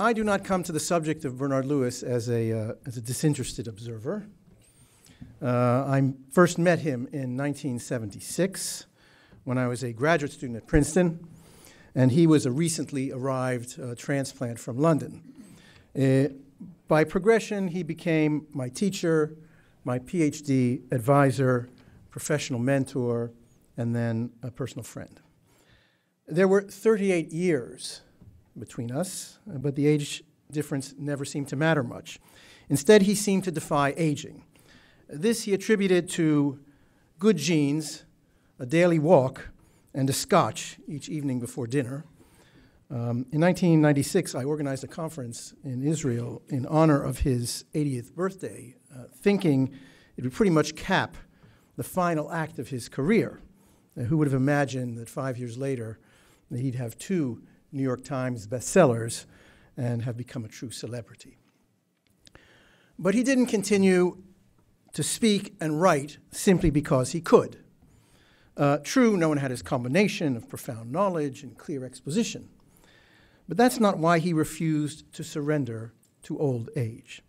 I do not come to the subject of Bernard Lewis as a, uh, as a disinterested observer. Uh, I first met him in 1976 when I was a graduate student at Princeton, and he was a recently arrived uh, transplant from London. Uh, by progression, he became my teacher, my PhD advisor, professional mentor, and then a personal friend. There were 38 years between us, but the age difference never seemed to matter much. Instead, he seemed to defy aging. This he attributed to good genes, a daily walk, and a scotch each evening before dinner. Um, in 1996, I organized a conference in Israel in honor of his 80th birthday, uh, thinking it would pretty much cap the final act of his career. Uh, who would have imagined that five years later that he'd have two New York Times bestsellers and have become a true celebrity? But he didn't continue to speak and write simply because he could. Uh, true, no one had his combination of profound knowledge and clear exposition. But that's not why he refused to surrender to old age.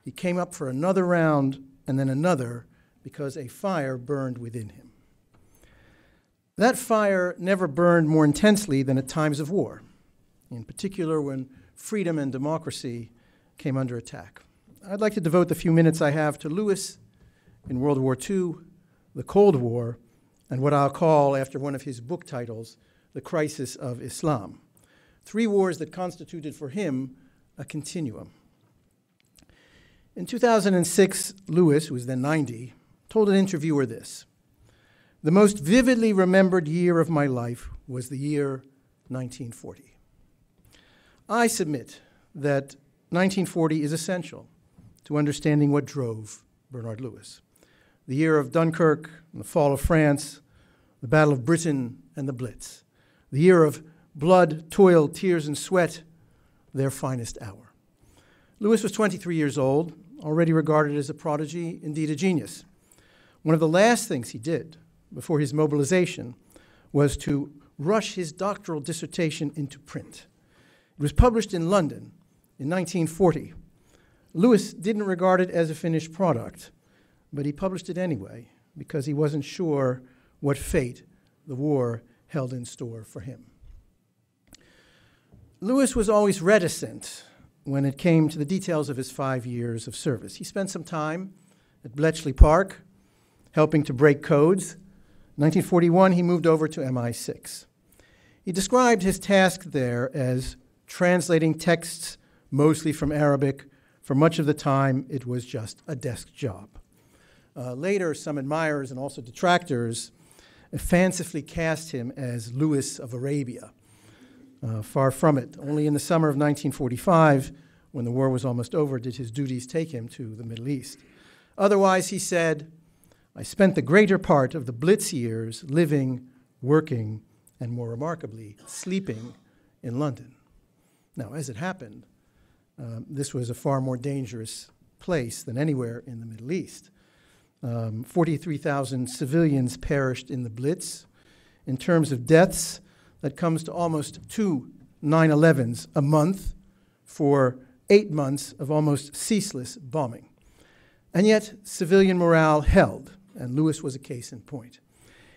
He came up for another round and then another because a fire burned within him. That fire never burned more intensely than at times of war, in particular when freedom and democracy came under attack. I'd like to devote the few minutes I have to Lewis in World War II, the Cold War, and what I'll call, after one of his book titles, The Crisis of Islam. Three wars that constituted for him a continuum. In 2006, Lewis, who was then 90, told an interviewer this The most vividly remembered year of my life was the year 1940. I submit that 1940 is essential to understanding what drove Bernard Lewis the year of Dunkirk the fall of France, the Battle of Britain and the Blitz, the year of blood, toil, tears, and sweat, their finest hour. Lewis was 23 years old, already regarded as a prodigy, indeed a genius. One of the last things he did before his mobilization was to rush his doctoral dissertation into print. It was published in London in 1940. Lewis didn't regard it as a finished product, but he published it anyway because he wasn't sure what fate the war held in store for him. Lewis was always reticent when it came to the details of his five years of service. He spent some time at Bletchley Park helping to break codes. In 1941, he moved over to MI6. He described his task there as translating texts mostly from Arabic. For much of the time, it was just a desk job. Uh, later, some admirers and also detractors fancifully cast him as Lewis of Arabia. Uh, far from it. Only in the summer of 1945, when the war was almost over, did his duties take him to the Middle East. Otherwise, he said, I spent the greater part of the Blitz years living, working, and more remarkably, sleeping in London. Now, as it happened, um, this was a far more dangerous place than anywhere in the Middle East. Um, 43,000 civilians perished in the Blitz. In terms of deaths, that comes to almost two 9 11s a month for eight months of almost ceaseless bombing. And yet, civilian morale held, and Lewis was a case in point.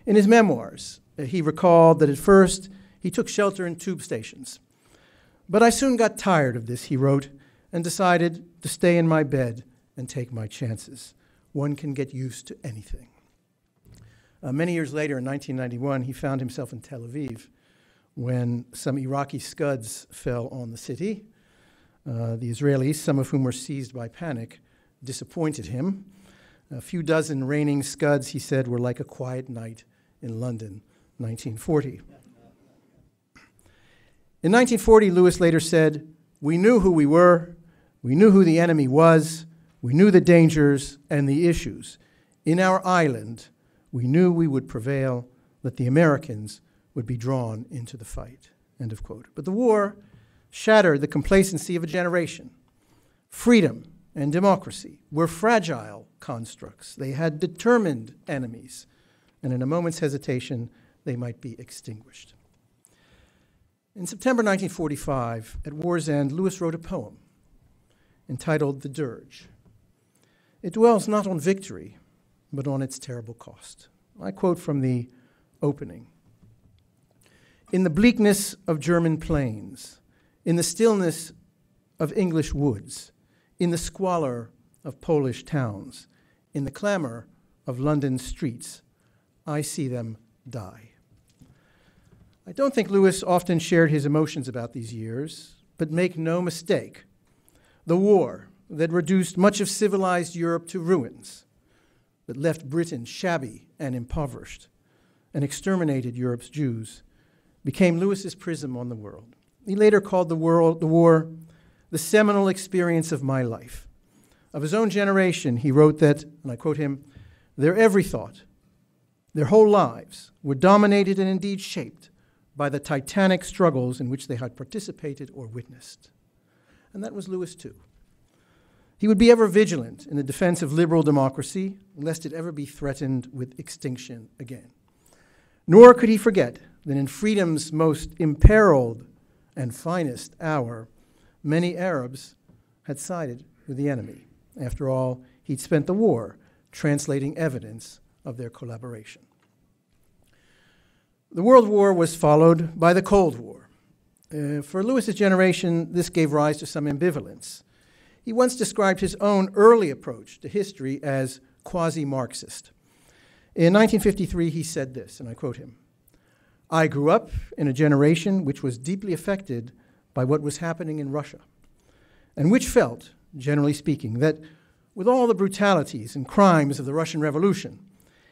In his memoirs, uh, he recalled that at first he took shelter in tube stations. But I soon got tired of this, he wrote, and decided to stay in my bed and take my chances one can get used to anything. Uh, many years later, in 1991, he found himself in Tel Aviv when some Iraqi Scuds fell on the city. Uh, the Israelis, some of whom were seized by panic, disappointed him. A few dozen raining Scuds, he said, were like a quiet night in London, 1940. In 1940, Lewis later said, We knew who we were, we knew who the enemy was, we knew the dangers and the issues. In our island, we knew we would prevail, that the Americans would be drawn into the fight. End of quote. But the war shattered the complacency of a generation. Freedom and democracy were fragile constructs. They had determined enemies, and in a moment's hesitation, they might be extinguished. In September 1945, at war's end, Lewis wrote a poem entitled The Dirge. It dwells not on victory, but on its terrible cost. I quote from the opening In the bleakness of German plains, in the stillness of English woods, in the squalor of Polish towns, in the clamor of London streets, I see them die. I don't think Lewis often shared his emotions about these years, but make no mistake, the war that reduced much of civilized Europe to ruins, that left Britain shabby and impoverished, and exterminated Europe's Jews, became Lewis's prism on the world. He later called the, world, the war the seminal experience of my life. Of his own generation, he wrote that, and I quote him, their every thought, their whole lives were dominated and indeed shaped by the titanic struggles in which they had participated or witnessed. And that was Lewis, too. He would be ever vigilant in the defense of liberal democracy, lest it ever be threatened with extinction again. Nor could he forget that in freedom's most imperiled and finest hour, many Arabs had sided with the enemy. After all, he'd spent the war translating evidence of their collaboration. The World War was followed by the Cold War. Uh, for Lewis's generation, this gave rise to some ambivalence. He once described his own early approach to history as quasi Marxist. In 1953, he said this, and I quote him I grew up in a generation which was deeply affected by what was happening in Russia, and which felt, generally speaking, that with all the brutalities and crimes of the Russian Revolution,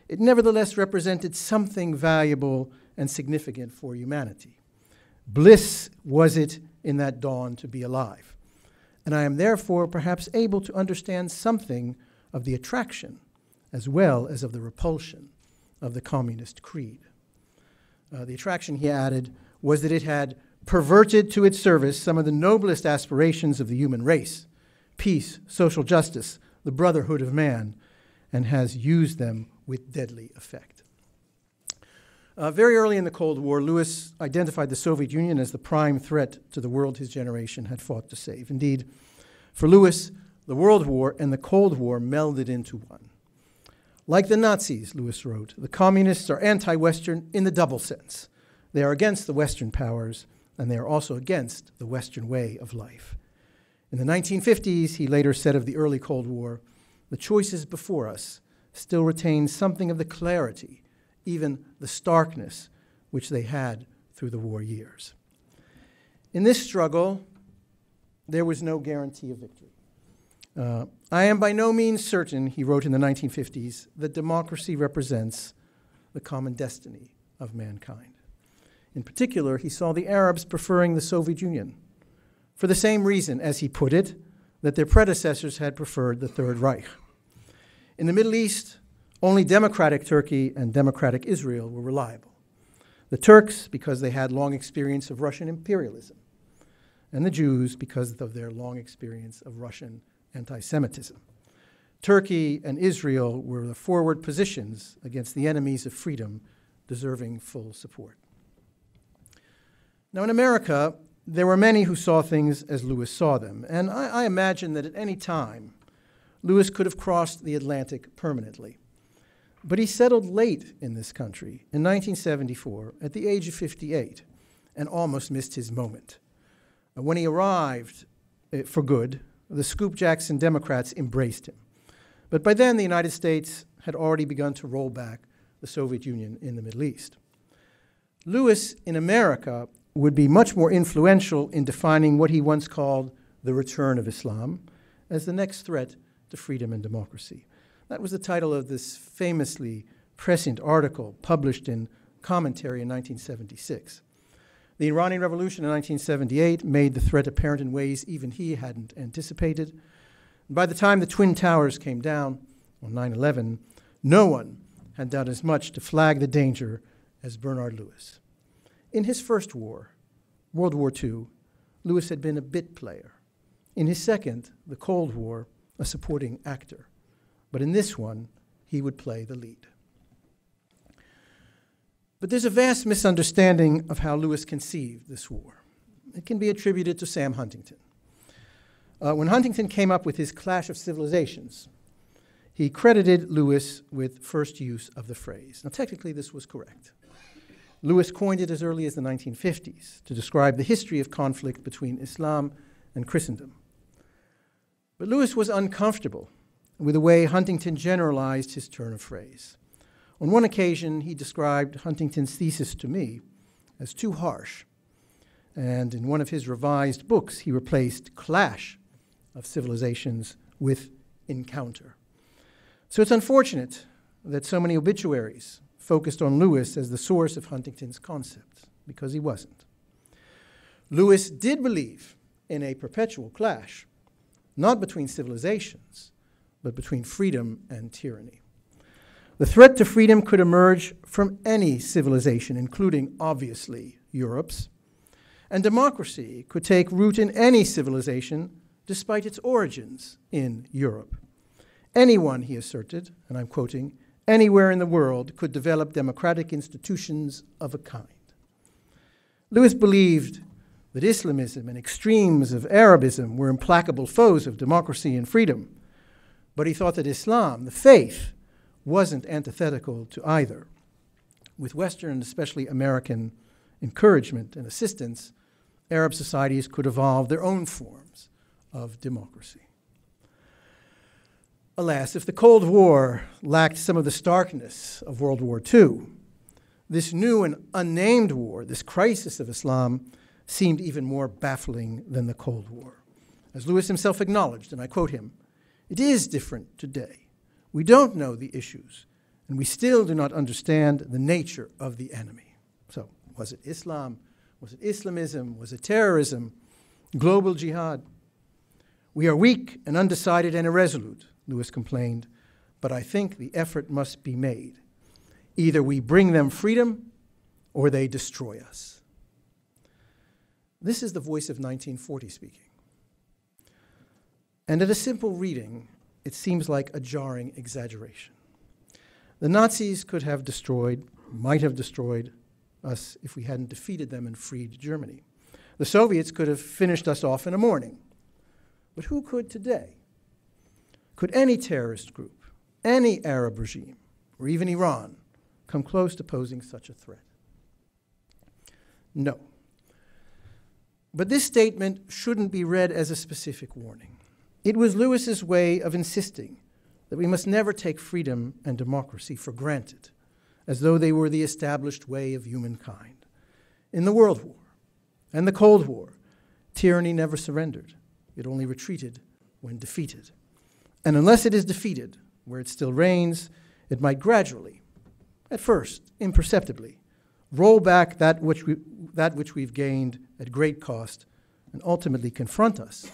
it nevertheless represented something valuable and significant for humanity. Bliss was it in that dawn to be alive. And I am therefore perhaps able to understand something of the attraction as well as of the repulsion of the communist creed. Uh, the attraction, he added, was that it had perverted to its service some of the noblest aspirations of the human race peace, social justice, the brotherhood of man, and has used them with deadly effect. Uh, very early in the Cold War, Lewis identified the Soviet Union as the prime threat to the world his generation had fought to save. Indeed, for Lewis, the World War and the Cold War melded into one. Like the Nazis, Lewis wrote, the communists are anti Western in the double sense. They are against the Western powers, and they are also against the Western way of life. In the 1950s, he later said of the early Cold War, the choices before us still retain something of the clarity even the starkness which they had through the war years. In this struggle, there was no guarantee of victory. Uh, I am by no means certain, he wrote in the 1950s, that democracy represents the common destiny of mankind. In particular, he saw the Arabs preferring the Soviet Union for the same reason, as he put it, that their predecessors had preferred the Third Reich. In the Middle East, only democratic Turkey and democratic Israel were reliable. The Turks, because they had long experience of Russian imperialism, and the Jews, because of their long experience of Russian anti Semitism. Turkey and Israel were the forward positions against the enemies of freedom, deserving full support. Now, in America, there were many who saw things as Lewis saw them, and I, I imagine that at any time, Lewis could have crossed the Atlantic permanently. But he settled late in this country, in 1974, at the age of 58, and almost missed his moment. When he arrived uh, for good, the Scoop Jackson Democrats embraced him. But by then, the United States had already begun to roll back the Soviet Union in the Middle East. Lewis in America would be much more influential in defining what he once called the return of Islam as the next threat to freedom and democracy. That was the title of this famously prescient article published in Commentary in 1976. The Iranian Revolution in 1978 made the threat apparent in ways even he hadn't anticipated. By the time the Twin Towers came down on 9 11, no one had done as much to flag the danger as Bernard Lewis. In his first war, World War II, Lewis had been a bit player. In his second, the Cold War, a supporting actor. But in this one, he would play the lead. But there's a vast misunderstanding of how Lewis conceived this war. It can be attributed to Sam Huntington. Uh, when Huntington came up with his Clash of Civilizations, he credited Lewis with first use of the phrase. Now, technically, this was correct. Lewis coined it as early as the 1950s to describe the history of conflict between Islam and Christendom. But Lewis was uncomfortable with the way Huntington generalized his turn of phrase. On one occasion, he described Huntington's thesis to me as too harsh. And in one of his revised books, he replaced clash of civilizations with encounter. So it's unfortunate that so many obituaries focused on Lewis as the source of Huntington's concept, because he wasn't. Lewis did believe in a perpetual clash, not between civilizations, but between freedom and tyranny. The threat to freedom could emerge from any civilization, including, obviously, Europe's. And democracy could take root in any civilization, despite its origins in Europe. Anyone, he asserted, and I'm quoting, anywhere in the world could develop democratic institutions of a kind. Lewis believed that Islamism and extremes of Arabism were implacable foes of democracy and freedom, but he thought that Islam, the faith, wasn't antithetical to either. With Western especially American encouragement and assistance, Arab societies could evolve their own forms of democracy. Alas, if the Cold War lacked some of the starkness of World War II, this new and unnamed war, this crisis of Islam, seemed even more baffling than the Cold War. As Lewis himself acknowledged, and I quote him, it is different today. We don't know the issues, and we still do not understand the nature of the enemy. So, was it Islam? Was it Islamism? Was it terrorism? Global jihad? We are weak and undecided and irresolute, Lewis complained, but I think the effort must be made. Either we bring them freedom or they destroy us. This is the voice of 1940 speaking. And at a simple reading, it seems like a jarring exaggeration. The Nazis could have destroyed, might have destroyed us if we hadn't defeated them and freed Germany. The Soviets could have finished us off in a morning. But who could today? Could any terrorist group, any Arab regime, or even Iran come close to posing such a threat? No. But this statement shouldn't be read as a specific warning. It was Lewis's way of insisting that we must never take freedom and democracy for granted, as though they were the established way of humankind. In the World War and the Cold War, tyranny never surrendered, it only retreated when defeated. And unless it is defeated, where it still reigns, it might gradually, at first, imperceptibly, roll back that which, we, that which we've gained at great cost and ultimately confront us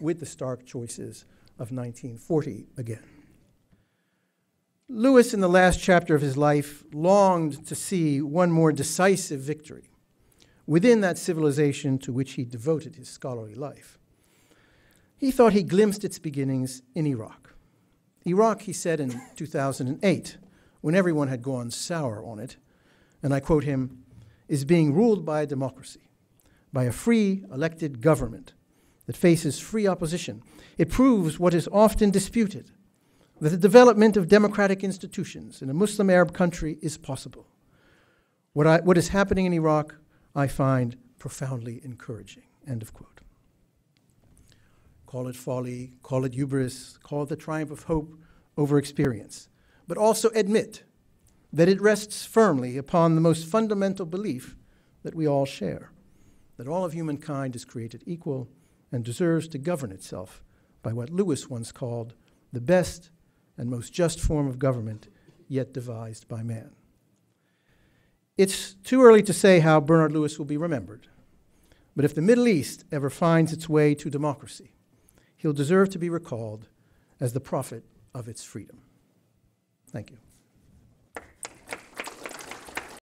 with the stark choices of 1940 again. Lewis, in the last chapter of his life, longed to see one more decisive victory within that civilization to which he devoted his scholarly life. He thought he glimpsed its beginnings in Iraq. Iraq, he said in 2008, when everyone had gone sour on it, and I quote him, is being ruled by a democracy, by a free elected government that faces free opposition. It proves what is often disputed that the development of democratic institutions in a Muslim Arab country is possible. What, I, what is happening in Iraq, I find profoundly encouraging. End of quote. Call it folly, call it hubris, call it the triumph of hope over experience. But also admit that it rests firmly upon the most fundamental belief that we all share that all of humankind is created equal and deserves to govern itself by what Lewis once called the best and most just form of government yet devised by man. It's too early to say how Bernard Lewis will be remembered, but if the Middle East ever finds its way to democracy, he'll deserve to be recalled as the prophet of its freedom. Thank you.